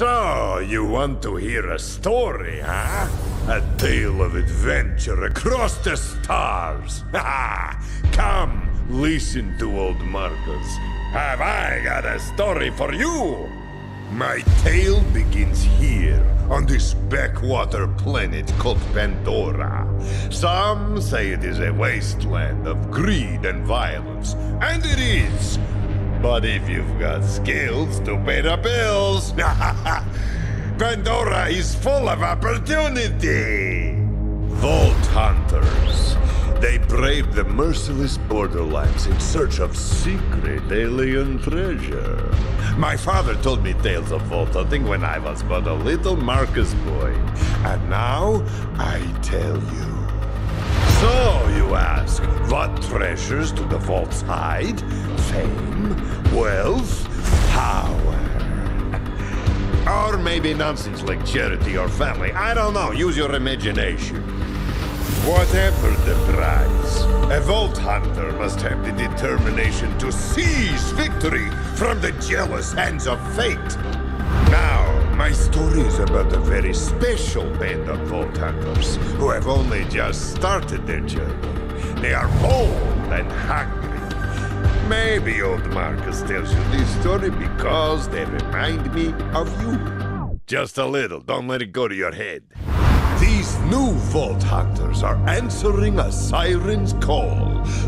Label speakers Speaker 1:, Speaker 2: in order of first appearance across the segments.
Speaker 1: So, you want to hear a story, huh? A tale of adventure across the stars. Come, listen to old Marcus. Have I got a story for you? My tale begins here, on this backwater planet called Pandora. Some say it is a wasteland of greed and violence, and it is. But if you've got skills to pay the bills, Pandora is full of opportunity. Vault Hunters. They brave the merciless borderlands in search of secret alien treasure. My father told me tales of vault hunting when I was but a little Marcus boy. And now I tell you. So, you ask, what treasures do the vaults hide? Fame, wealth, power. Or maybe nonsense like charity or family. I don't know. Use your imagination. Whatever the prize, a Vault Hunter must have the determination to seize victory from the jealous hands of fate. Now, my story is about a very special band of Vault Hunters who have only just started their journey. They are bold and hungry. Maybe old Marcus tells you this story because they remind me of you. Just a little, don't let it go to your head. These new Vault Hunters are answering a siren's call.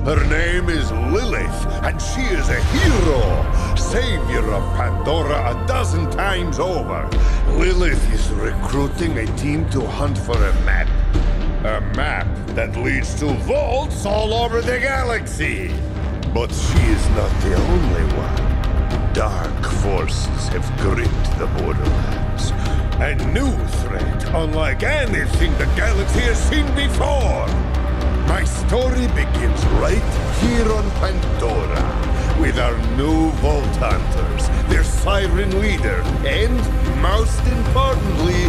Speaker 1: Her name is Lilith, and she is a hero, savior of Pandora a dozen times over. Lilith is recruiting a team to hunt for a map. A map that leads to vaults all over the galaxy. But she is not the only one. Dark forces have gripped the borderlands. A new threat, unlike anything the galaxy has seen before. My story begins right here on Pandora with our new Vault Hunters, their siren leader, and most importantly,